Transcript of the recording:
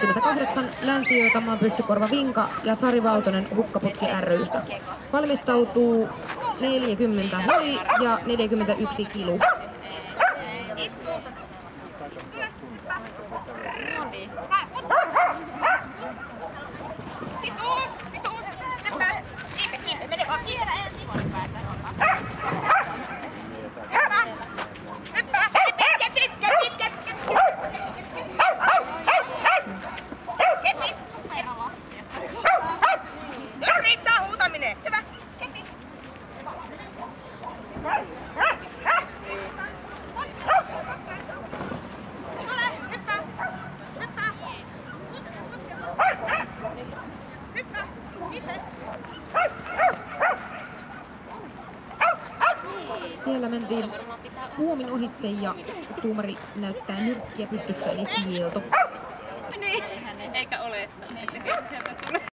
28 Länsi-Joutamaan pystykorva Vinka ja Sari Valtonen hukkaputki rystä. Valmistautuu 40 hoi ja 41 kilu. Siellä mentiin puomin ohitse ja tuumari näyttää nyrkkiä pystyssä eli kielto. Niin, eikä ole, että sieltä tulee.